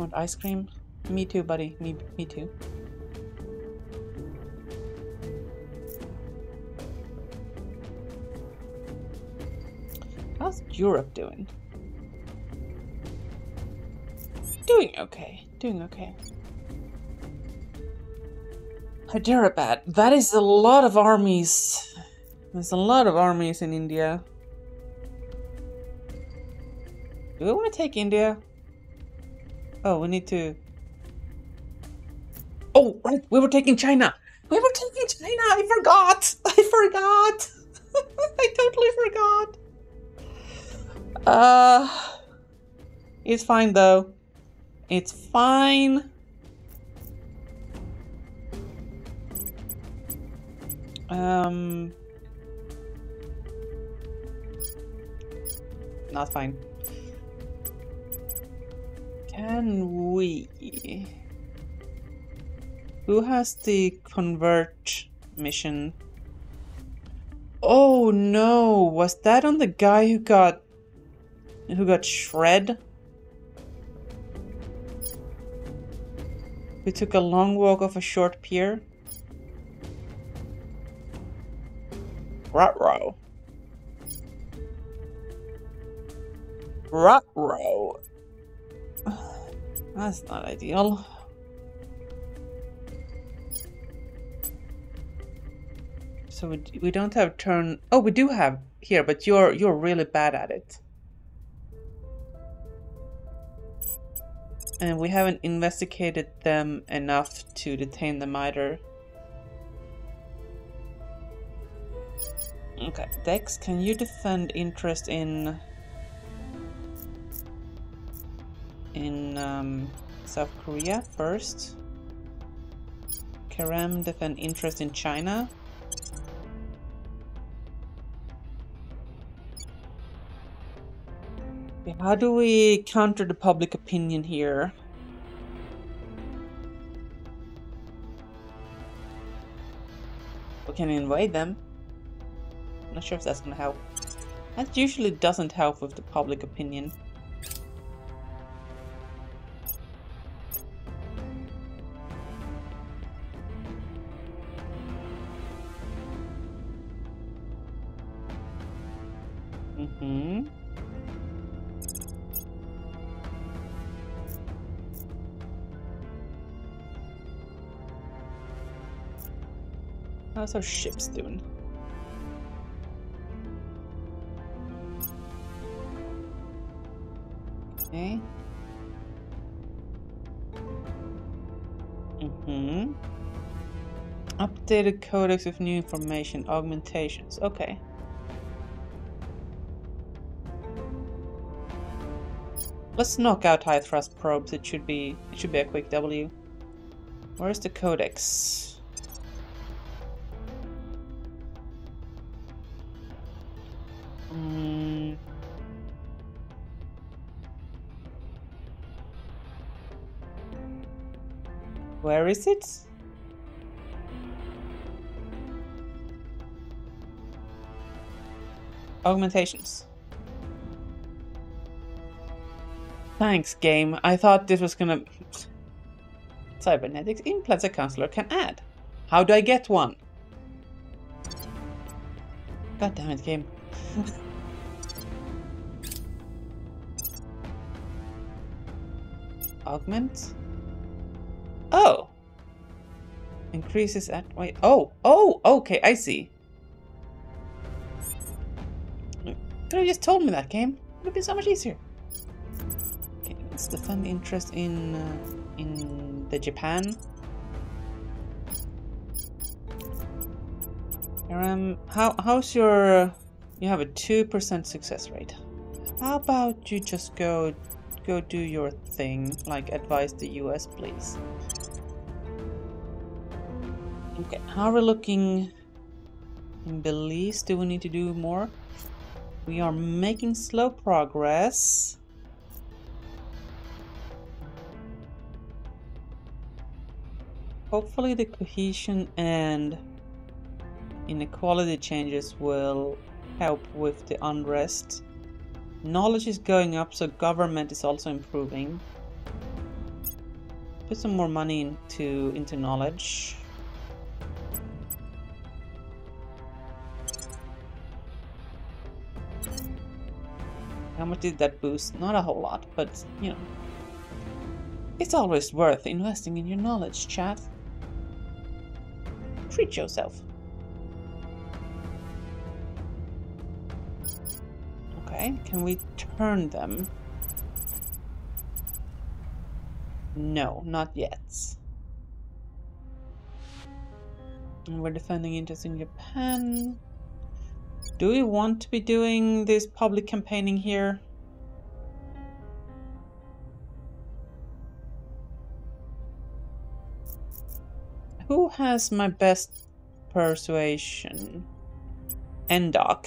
Want ice cream? Me too, buddy. Me, me too. How's Europe doing? Doing okay. Doing okay. Hyderabad. That is a lot of armies. There's a lot of armies in India. Do we want to take India? Oh, we need to... Oh, right, we were taking China. We were taking China. I forgot. I forgot. I totally forgot. Uh, it's fine though. It's fine. Um, not fine. Can we? Who has the convert mission? Oh no, was that on the guy who got who got shred? We took a long walk off a short pier. Rutro. Rutro. That's not ideal. So we, we don't have turn... Oh, we do have here, but you're you're really bad at it. And we haven't investigated them enough to detain them either. Okay, Dex, can you defend interest in in um, South Korea first? Karam defend interest in China. How do we counter the public opinion here? We can invade them. I'm not sure if that's gonna help. That usually doesn't help with the public opinion. Mm-hmm. How's our ships doing? Okay. Mm-hmm. Updated codex with new information, augmentations. Okay. Let's knock out high thrust probes. It should be it should be a quick W. Where's the codex? Mm. Where is it? Augmentations. Thanks, game. I thought this was gonna... Cybernetics implants a counselor can add. How do I get one? God damn it, game. Augment? Oh! Increases at... Wait, oh! Oh! Okay, I see. Could have just told me that game. It Would have been so much easier. Okay, let's defend interest in uh, in the Japan. Um, how how's your? You have a two percent success rate. How about you just go go do your thing? Like advise the U.S. please. Okay, how are we looking in Belize? Do we need to do more? We are making slow progress. Hopefully the cohesion and inequality changes will help with the unrest. Knowledge is going up, so government is also improving. put some more money into into knowledge. How much did that boost? Not a whole lot, but you know. It's always worth investing in your knowledge, chat. Treat yourself. Okay, can we turn them? No, not yet. We're defending interests in Japan. Do we want to be doing this public campaigning here? Has my best persuasion? Endok.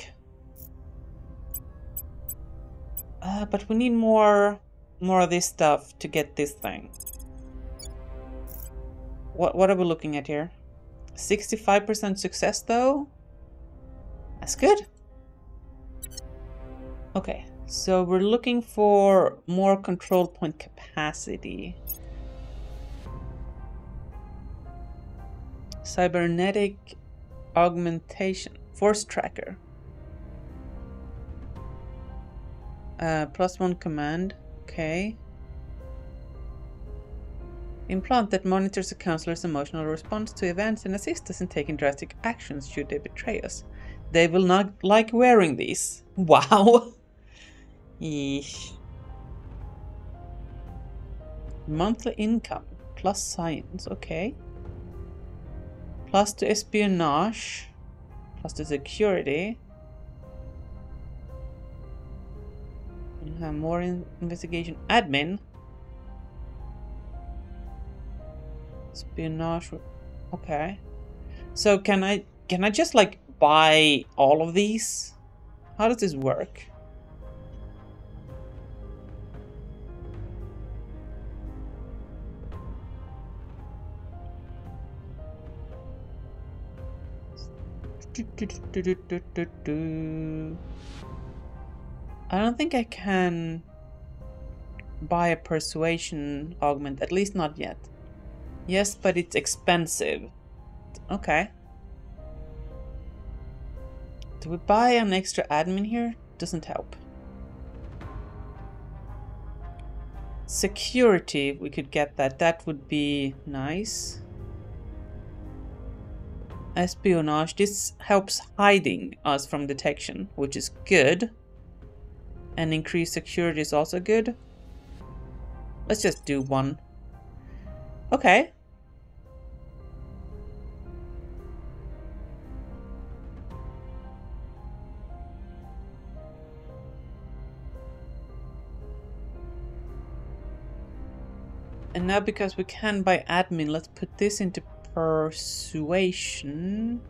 Uh, but we need more more of this stuff to get this thing. What what are we looking at here? 65% success though? That's good. Okay, so we're looking for more control point capacity. Cybernetic augmentation. Force tracker. Uh, plus one command. Okay. Implant that monitors a counselor's emotional response to events and assists us in taking drastic actions should they betray us. They will not like wearing these. Wow. Yeesh. Monthly income plus science, okay. Plus to espionage, plus to security. have more in investigation admin. Espionage. Okay. So can I can I just like buy all of these? How does this work? I don't think I can buy a persuasion augment, at least not yet. Yes, but it's expensive. Okay. Do we buy an extra admin here? Doesn't help. Security, we could get that. That would be nice. Espionage, this helps hiding us from detection, which is good. And increased security is also good. Let's just do one. Okay. And now because we can buy admin, let's put this into persuasion.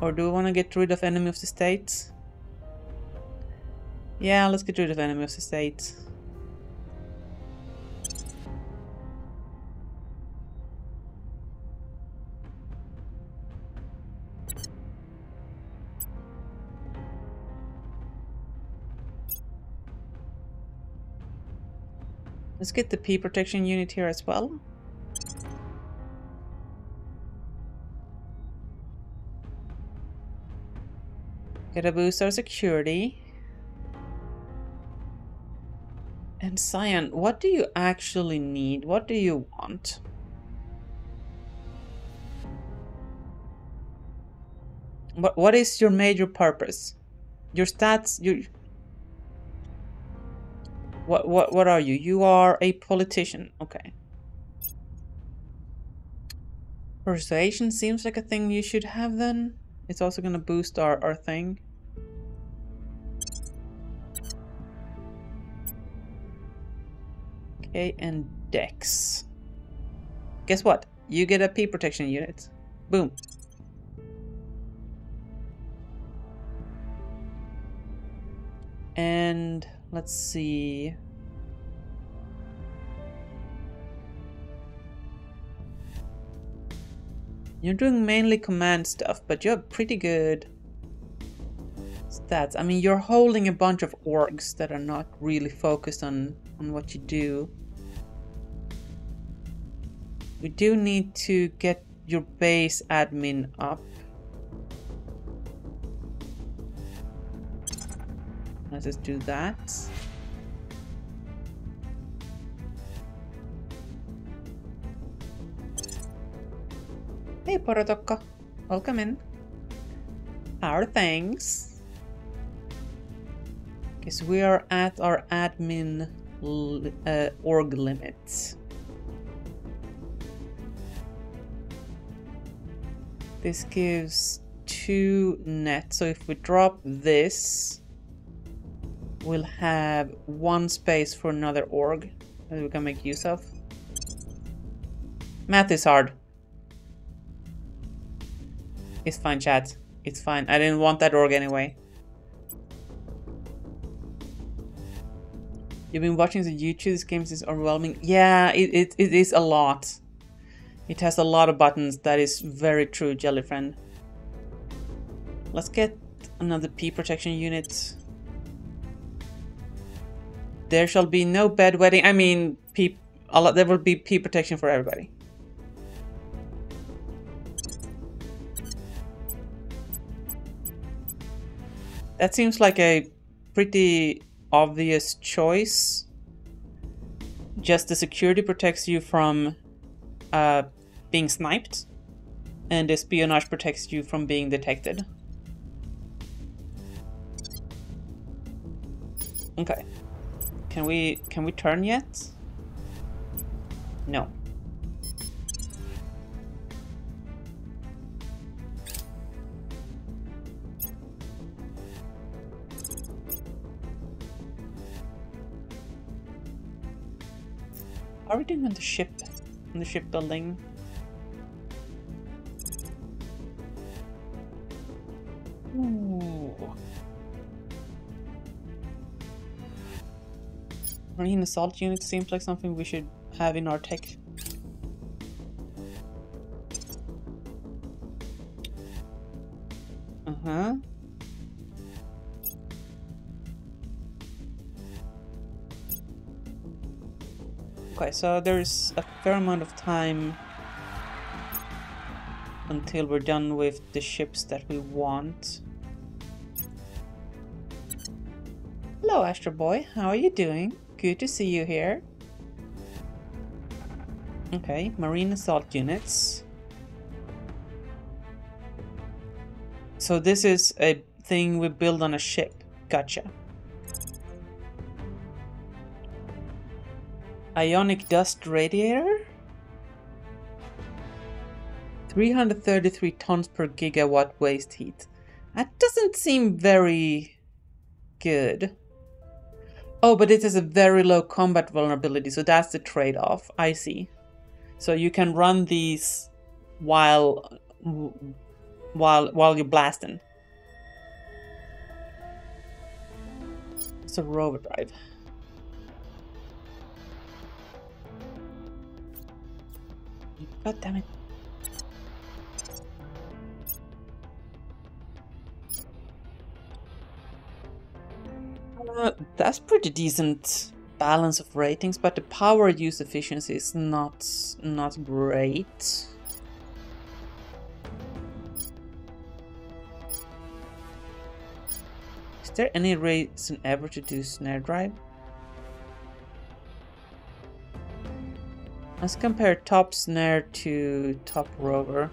Or do we want to get rid of enemy of the state? Yeah, let's get rid of enemy of the state. Let's get the P protection unit here as well. Gotta boost our security. And Cyan, what do you actually need? What do you want? What what is your major purpose? Your stats, your what what what are you? You are a politician. Okay. Persuasion seems like a thing you should have then. It's also going to boost our, our thing. Okay, and Dex. Guess what? You get a P protection unit. Boom. And let's see. You're doing mainly command stuff, but you're pretty good. stats. I mean, you're holding a bunch of orgs that are not really focused on, on what you do. We do need to get your base admin up. Let's just do that. Hey, Porotokko. Welcome in. Our thanks. Because we are at our admin uh, org limit. This gives two net. So if we drop this, we'll have one space for another org that we can make use of. Math is hard. It's fine, chat. It's fine. I didn't want that org anyway. You've been watching the YouTube. This game is overwhelming. Yeah, it, it, it is a lot. It has a lot of buttons. That is very true, Jellyfriend. Let's get another P protection unit. There shall be no bedwetting. I mean, P. A lot, there will be P protection for everybody. That seems like a pretty obvious choice. Just the security protects you from uh, being sniped, and the espionage protects you from being detected. Okay. Can we can we turn yet? No. Are we doing on the ship? On the shipbuilding? Marine assault unit seems like something we should have in our tech. Uh-huh. Okay, so there's a fair amount of time until we're done with the ships that we want. Hello, Astro Boy. How are you doing? Good to see you here. Okay, marine assault units. So this is a thing we build on a ship. Gotcha. Ionic dust radiator? 333 tons per gigawatt waste heat. That doesn't seem very good. Oh, but it has a very low combat vulnerability, so that's the trade-off. I see. So you can run these while while while you're blasting. It's a rover drive. God damn it. That's pretty decent balance of ratings, but the power use efficiency is not not great. Is there any reason ever to do snare drive? Let's compare top snare to top rover.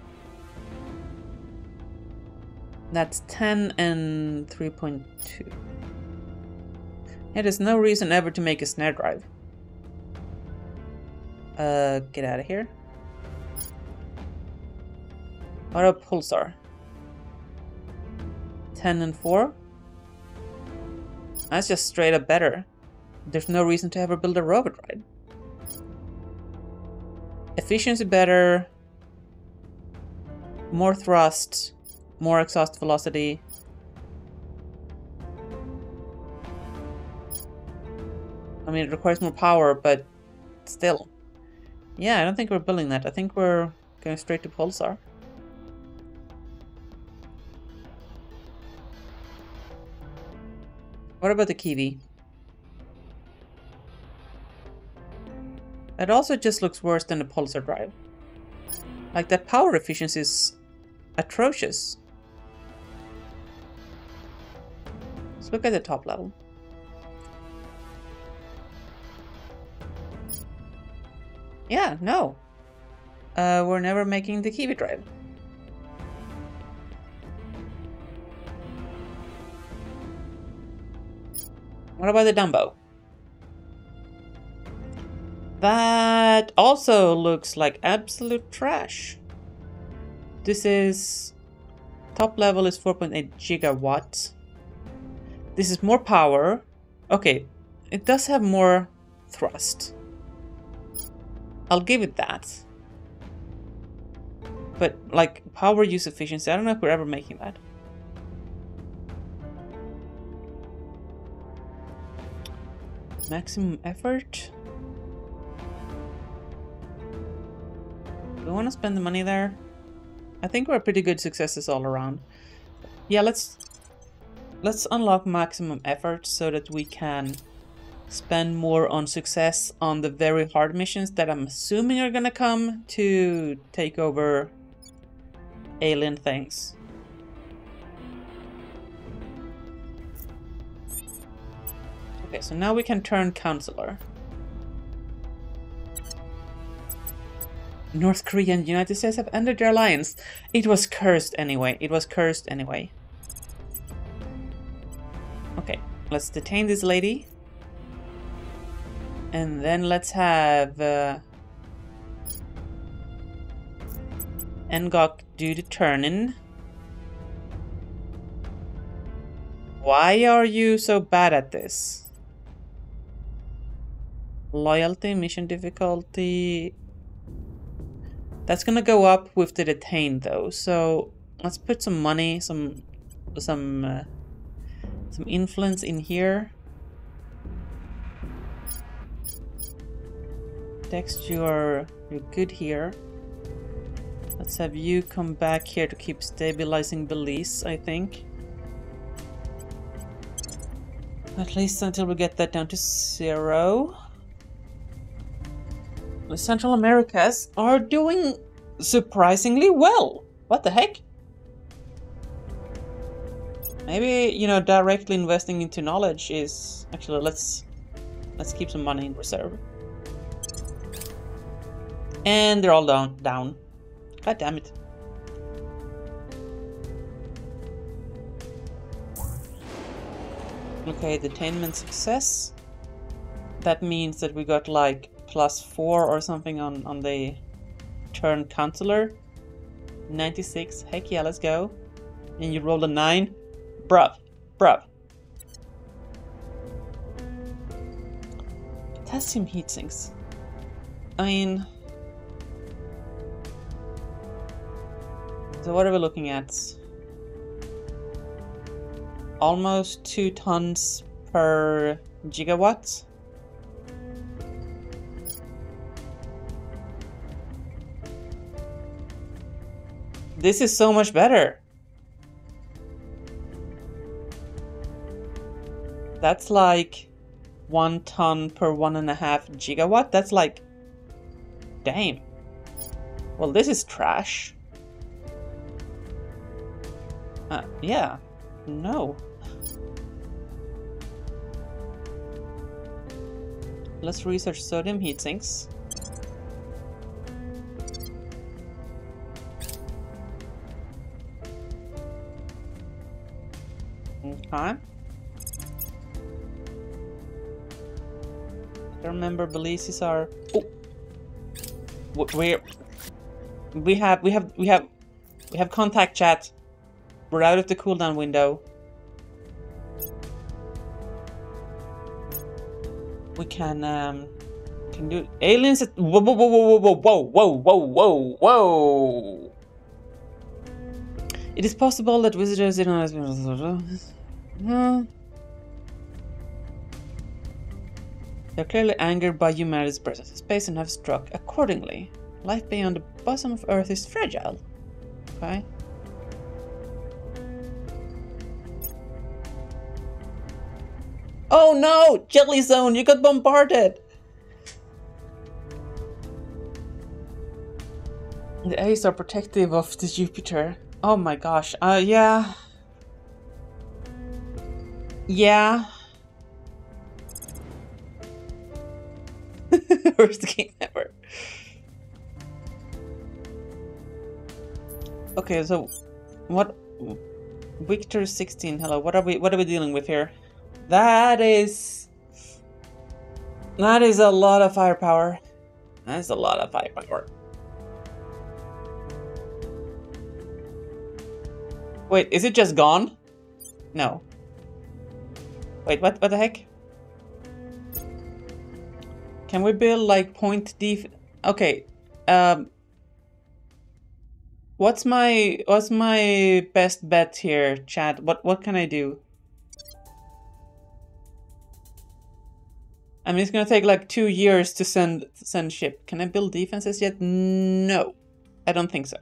That's 10 and 3.2. There's no reason ever to make a snare drive. Uh, get out of here. What a pulsar? 10 and 4? That's just straight up better. There's no reason to ever build a rover drive. Efficiency better. More thrust. More exhaust velocity. Mean, it requires more power, but still. Yeah, I don't think we're building that. I think we're going straight to Pulsar. What about the Kiwi? It also just looks worse than the Pulsar Drive. Like that power efficiency is atrocious. Let's look at the top level. Yeah, no. Uh, we're never making the Kiwi drive. What about the Dumbo? That also looks like absolute trash. This is... Top level is 4.8 gigawatts. This is more power. Okay, it does have more thrust. I'll give it that. But, like, power use efficiency, I don't know if we're ever making that. Maximum effort? We want to spend the money there? I think we're pretty good successes all around. Yeah, let's let's unlock maximum effort so that we can spend more on success on the very hard missions that I'm assuming are gonna come to take over alien things. Okay, so now we can turn counselor. North Korea and United States have ended their alliance. It was cursed anyway. It was cursed anyway. Okay, let's detain this lady. And then let's have uh, do the turning. Why are you so bad at this? Loyalty, mission difficulty, that's gonna go up with the detain though, so let's put some money, some some uh, some influence in here. Dex, you are you're good here. Let's have you come back here to keep stabilizing Belize, I think. At least until we get that down to zero. The Central Americas are doing surprisingly well. What the heck? Maybe, you know, directly investing into knowledge is... Actually, let's... Let's keep some money in reserve. And they're all down. down. God damn it. Okay, detainment success. That means that we got like plus 4 or something on, on the turn counselor. 96, heck yeah, let's go. And you roll a 9. Bruv, bruv. Potassium heat sinks. I mean... So what are we looking at? Almost 2 tons per gigawatt. This is so much better. That's like one ton per one and a half gigawatt. That's like, damn. Well, this is trash. Uh, yeah. No. Let's research sodium heat sinks. Okay. I remember Belize's are. Oh, we we have we have we have we have contact chat. We're out of the cooldown window. We can um can do aliens. Whoa whoa whoa whoa whoa whoa whoa whoa whoa whoa. It is possible that visitors in Hmm. They're clearly angered by humanity's presence in space and have struck accordingly. Life beyond the bosom of Earth is fragile. Okay. Oh no! Jelly Zone, you got bombarded! The A's are protective of the Jupiter. Oh my gosh. Uh, yeah. Yeah. Worst game ever. Okay, so what Victor 16, hello, what are we what are we dealing with here? That is that is a lot of firepower. That's a lot of firepower. Wait, is it just gone? No. Wait, what what the heck? Can we build like point def okay. Um What's my what's my best bet here, chat? What what can I do? I mean, it's gonna take like two years to send send ship. Can I build defenses yet? No, I don't think so.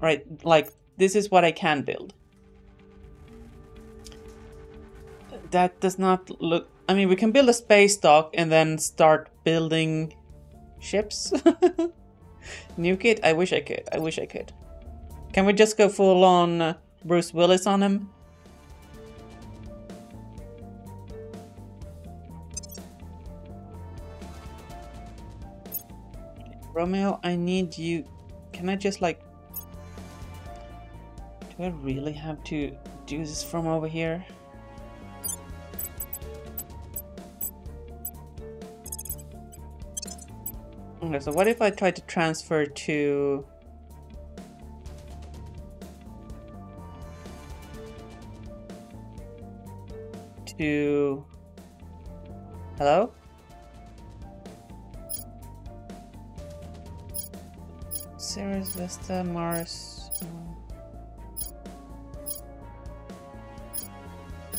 Right, like this is what I can build. That does not look. I mean, we can build a space dock and then start building ships. Nuke it? I wish I could. I wish I could. Can we just go full on Bruce Willis on him? Romeo, I need you. Can I just like... Do I really have to do this from over here? Okay, so what if I try to transfer to... To... Hello? Ceres, Vesta, Mars... Uh,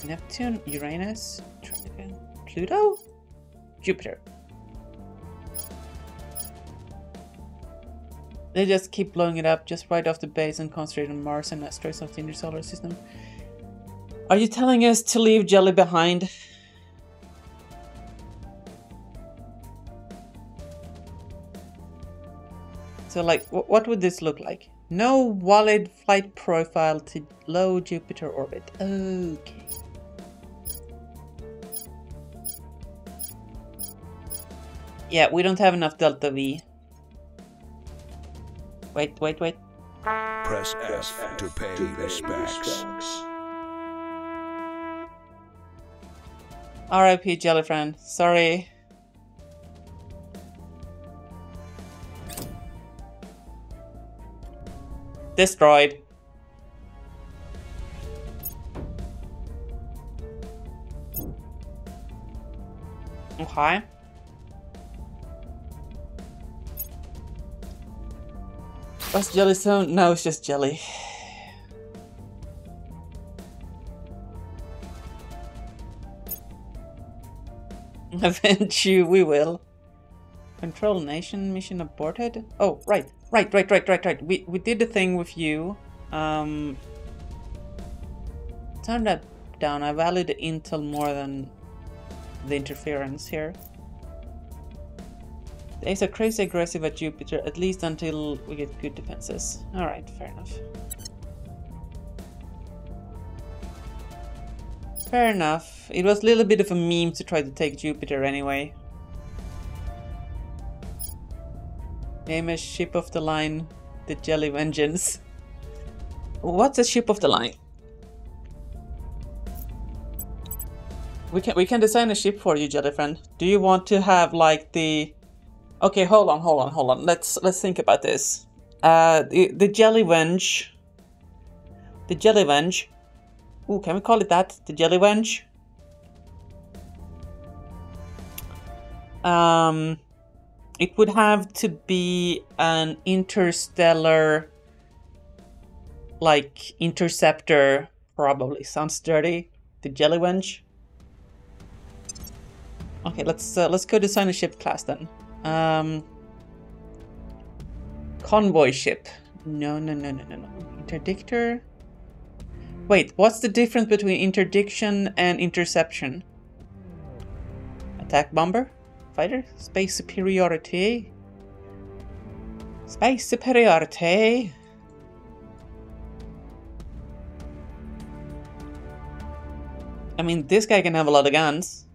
Neptune, Uranus, Pluto? Jupiter. They just keep blowing it up just right off the base and concentrate on Mars and asteroids of the inner solar system. Are you telling us to leave Jelly behind? So like, what would this look like? No valid flight profile to low Jupiter orbit. Okay. Yeah, we don't have enough Delta V. Wait, wait, wait. Press F to pay respects. R.I.P. Jellyfriend. Sorry. Destroyed. Okay. What's Jellystone? No, it's just jelly. Avenge you, we will. Control nation mission aborted? Oh, right, right, right, right, right, right. We, we did the thing with you. Um, turn that down. I value the intel more than the interference here. The A's are crazy aggressive at Jupiter, at least until we get good defenses. Alright, fair enough. Fair enough. It was a little bit of a meme to try to take Jupiter anyway. Name a ship of the line, the Jelly Vengeance. What's a ship of the line? We can we can design a ship for you, Jelly friend. Do you want to have like the Okay, hold on, hold on, hold on. Let's let's think about this. Uh, the the Jellywenge. The Jellywenge. Ooh, can we call it that? The Jellywenge. Um, it would have to be an interstellar, like interceptor. Probably sounds dirty. The Jellywenge. Okay, let's uh, let's go design a ship class then. Um, convoy ship. No, no, no, no, no, no. Interdictor. Wait, what's the difference between interdiction and interception? Attack bomber? Fighter? Space superiority? Space superiority? I mean, this guy can have a lot of guns.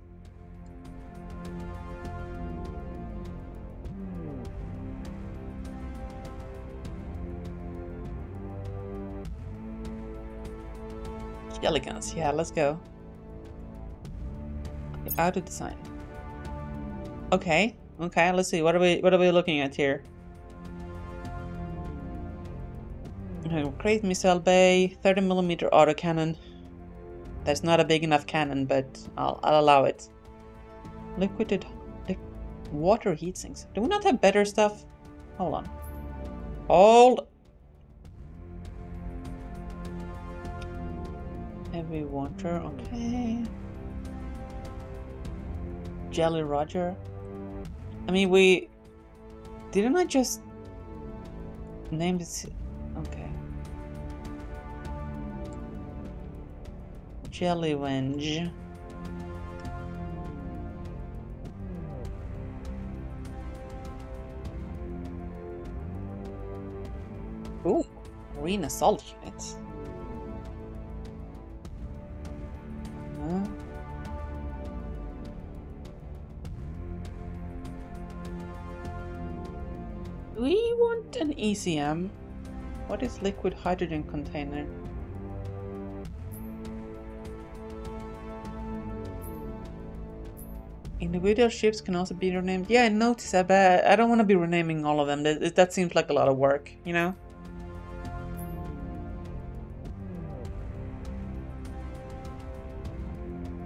Jelly guns, yeah, let's go. Out of design. Okay, okay, let's see. What are we what are we looking at here? Great missile bay, 30 millimeter autocannon. That's not a big enough cannon, but I'll, I'll allow it. Liquided li water heat sinks. Do we not have better stuff? Hold on. Hold. Heavy water, okay. Jelly Roger. I mean, we... Didn't I just name this... Okay. Jelly Wenge. Ooh, Marine Assault Unit. ECM? What is liquid hydrogen container? Individual ships can also be renamed. Yeah, I noticed that, but I don't want to be renaming all of them. That, that seems like a lot of work, you know?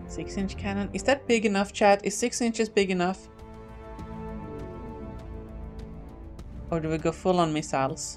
Six inch cannon. Is that big enough, chat? Is six inches big enough? Or do we go full on missiles?